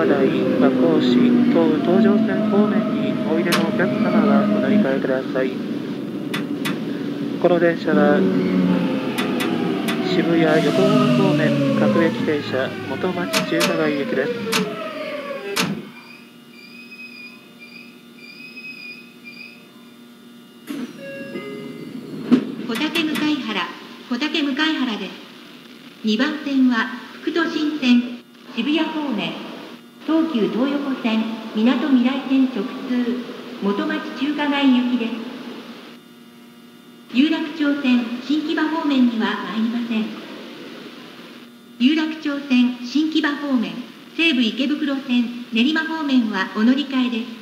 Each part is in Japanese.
川台和光市東武東上線方面においでのお客様はお乗り換えください。この電車は渋谷横浜方面各駅停車元町中華街駅です。小竹向原小竹向原です。2番線は急東横線みなとみらい線直通元町中華街行きです。有楽町線新木場方面には参りません。有楽町線新木場方面西武池袋線練馬方面はお乗り換えです。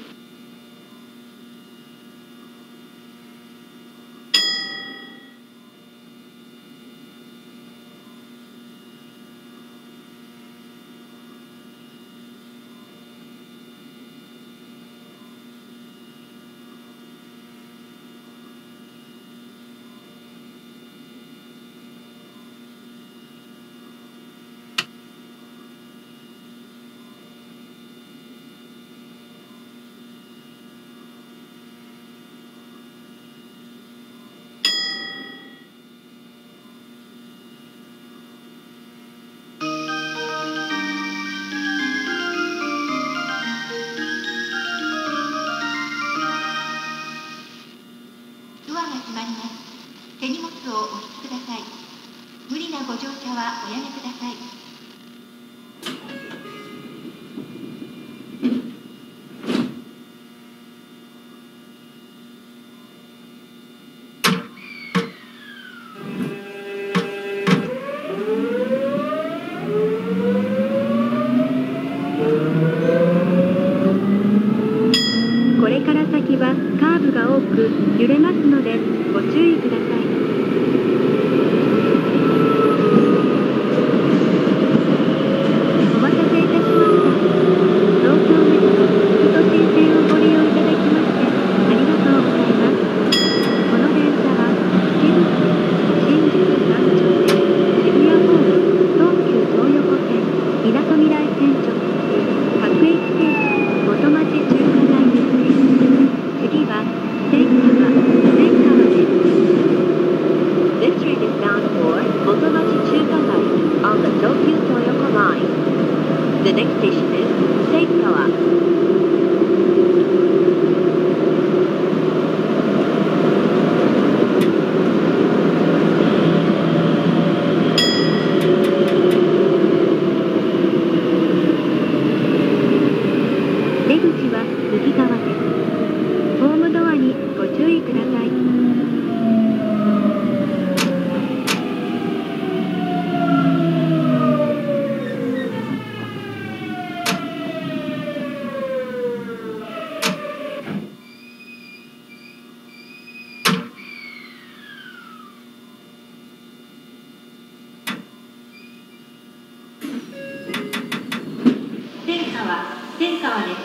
千川です。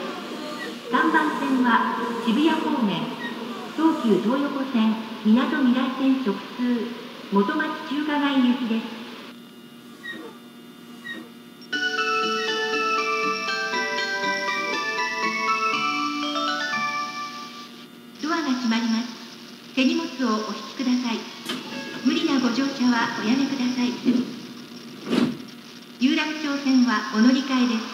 3番線は渋谷方面、東急東横線、みなとみらい線直通、元町中華街行きです。ドアが閉まります。手荷物をお引きください。無理なご乗車はおやめください。有楽町線はお乗り換えです。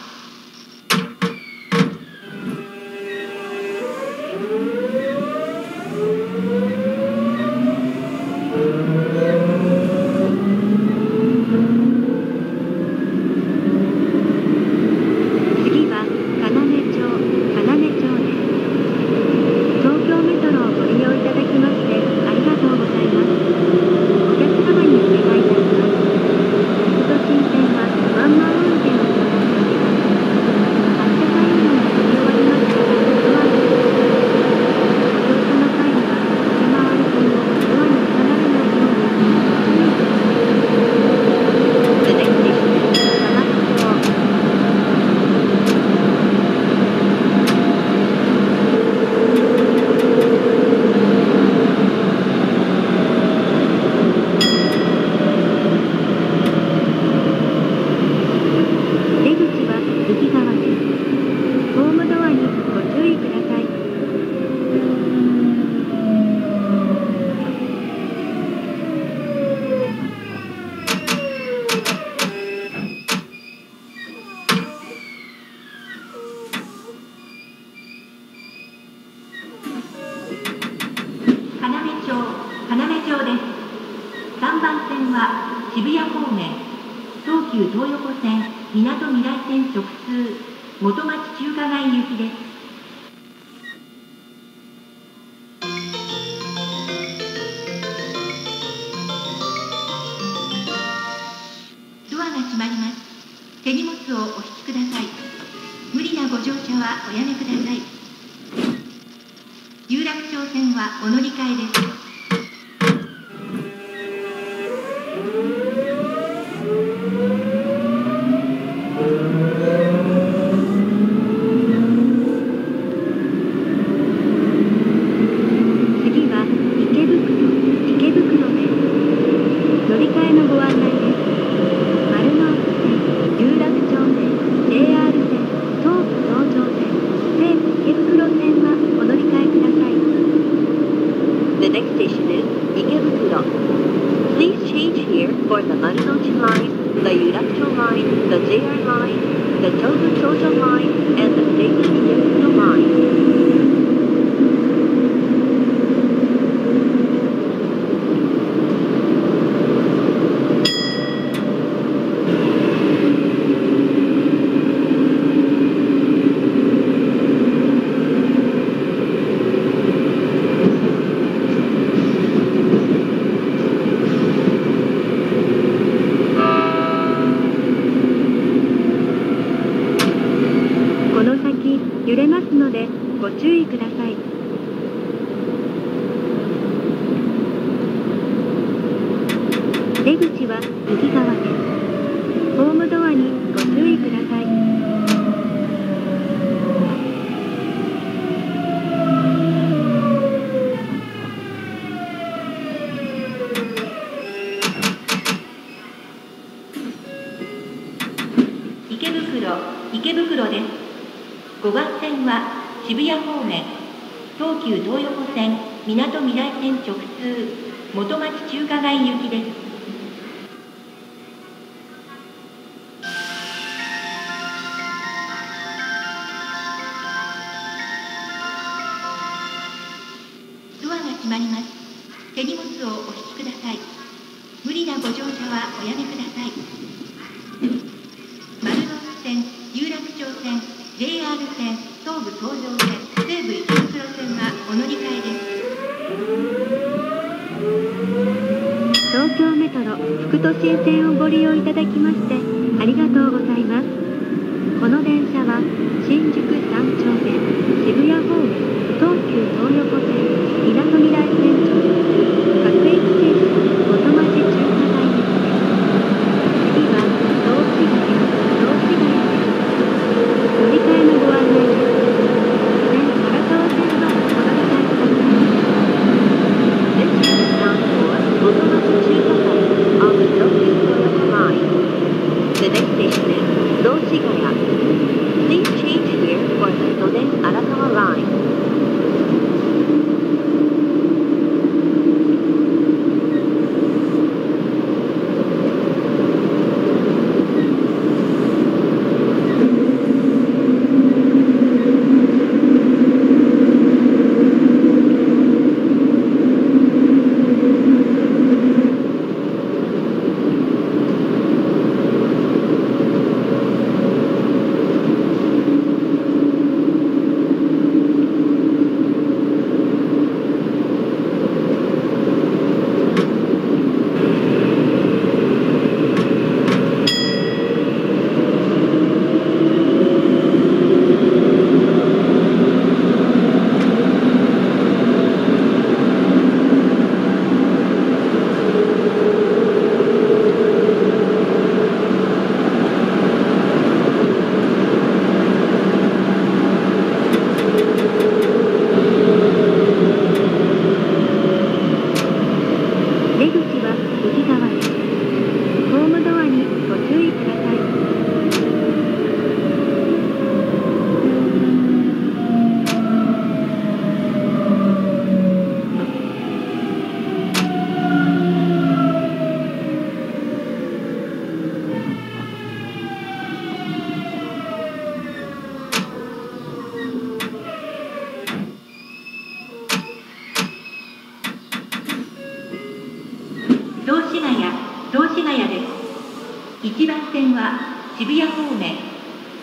は渋谷方面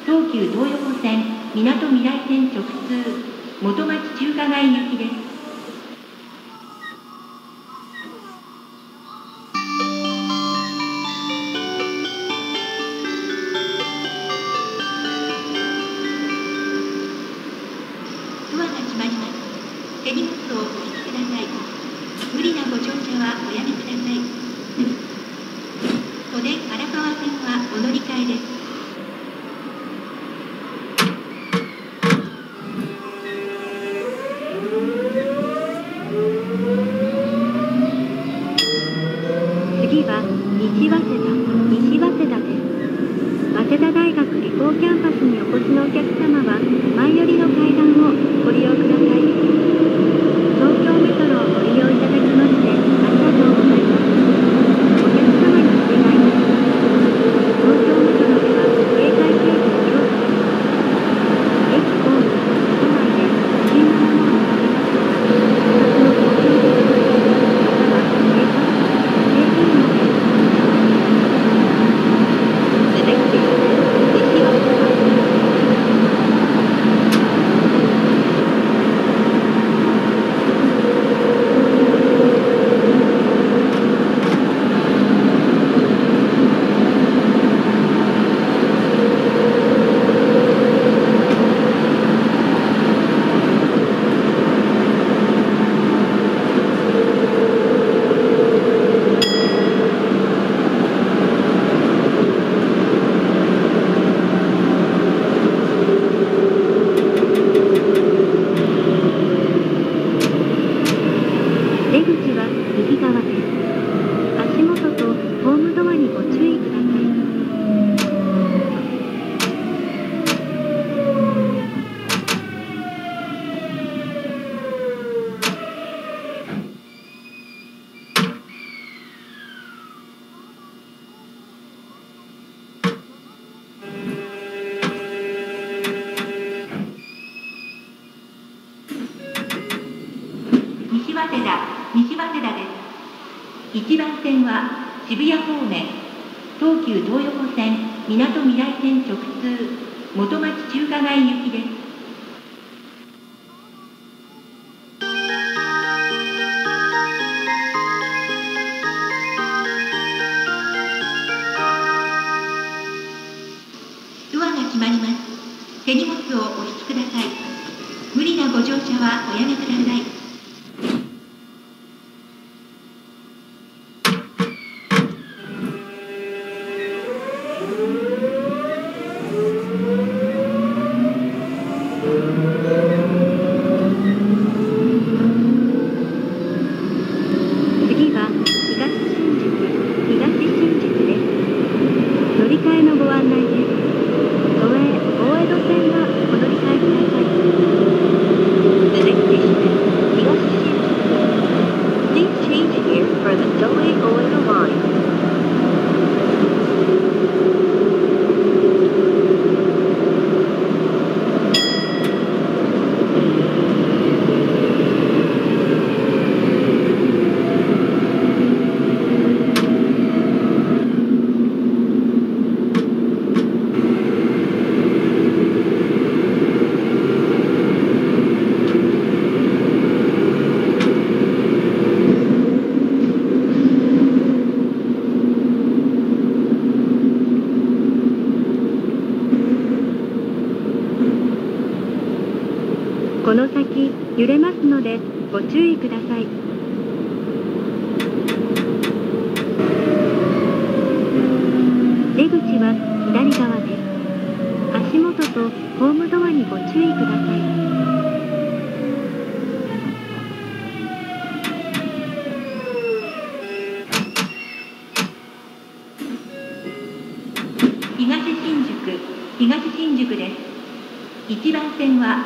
東急東横線みなとみら1番線は渋谷方面、東急東横線、港未来線直通、元町中華街行きです。この先揺れますのでご注意ください。出口は左側です。足元とホームドアにご注意ください。東新宿です。1番線は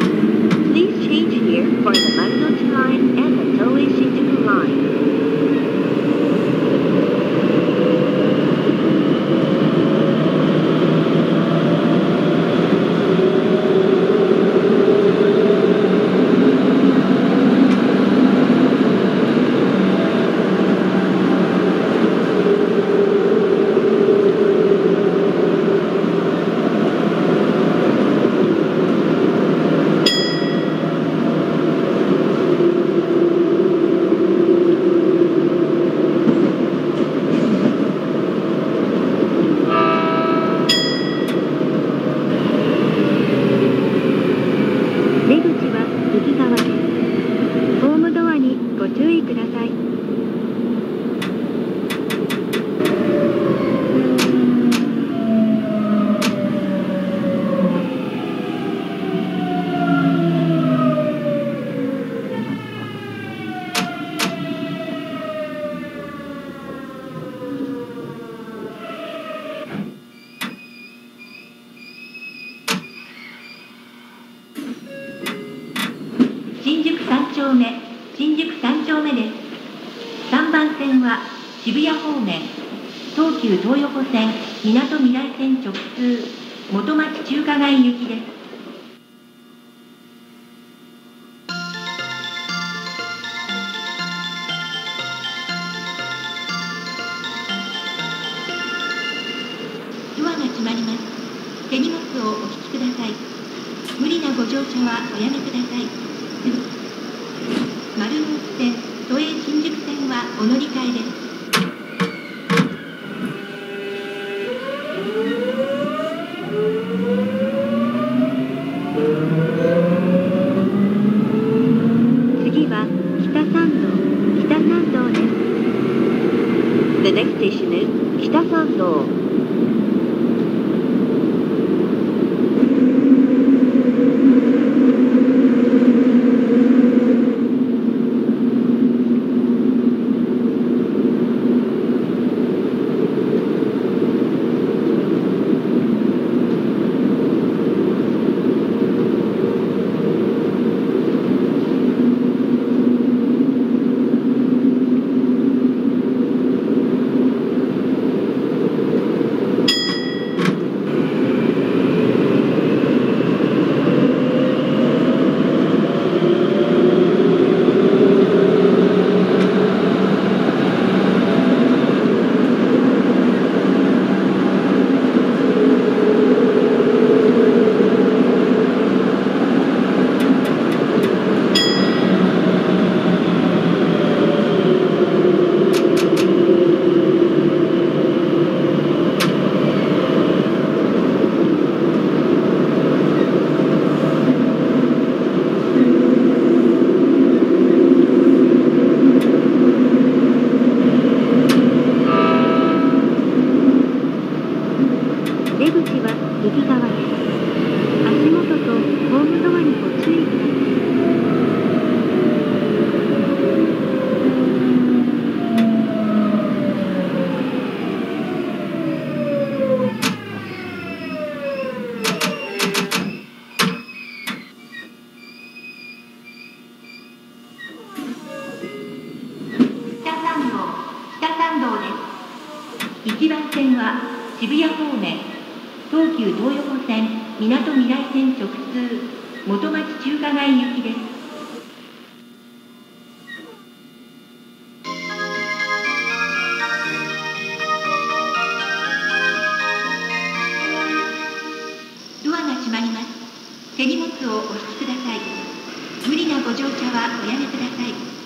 Please change here for the London line 荷物をお引きください。無理なご乗車はおやめください。丸運線都営新宿線はお乗り換えです。Kita. ください。無理なご乗車はおやめください。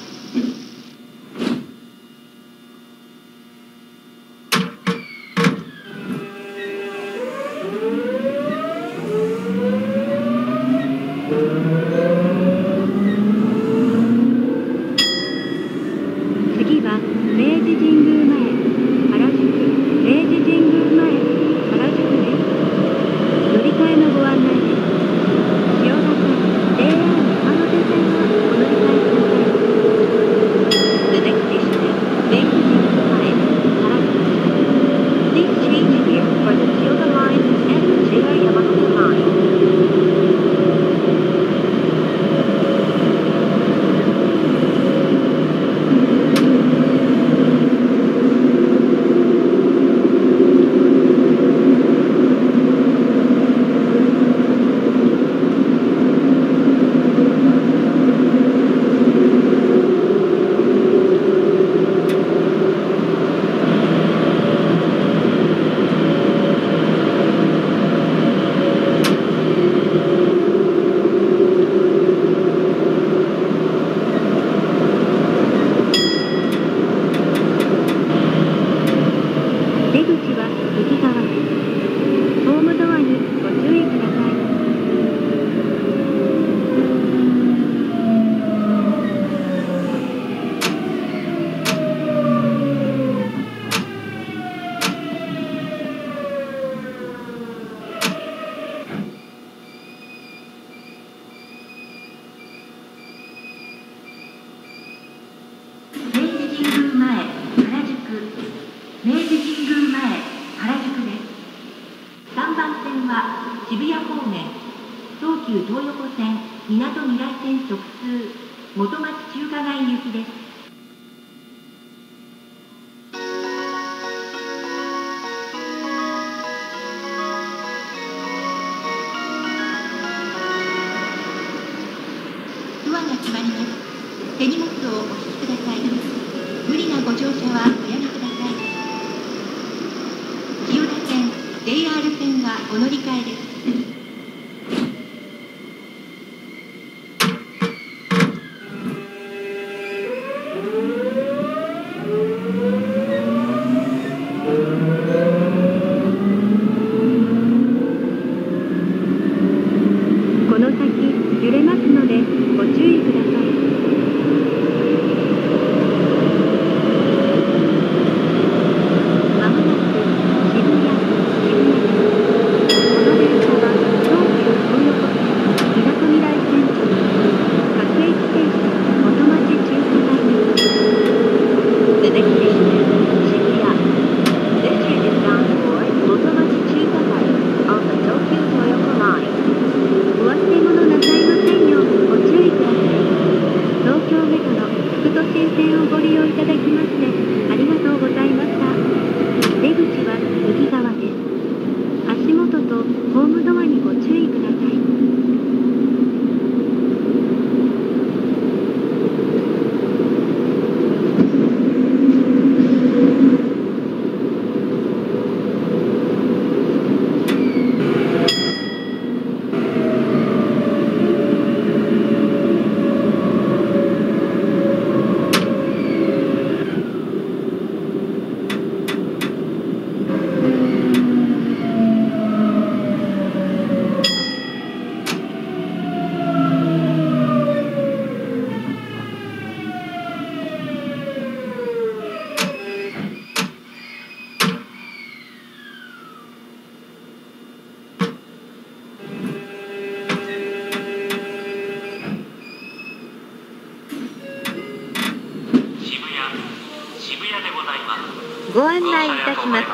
ご案内いたします。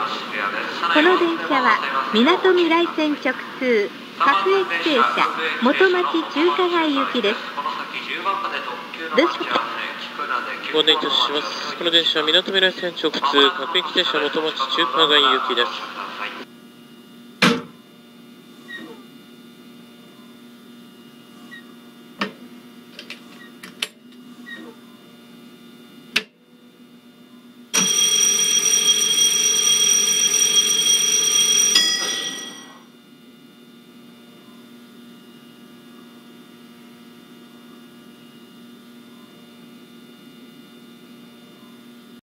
この電車はみなとみらい線直通各駅停車元町中華街行きです。どうぞご案内いたします。この電車はみなとみらい線直通各駅停車元町中華街行きです。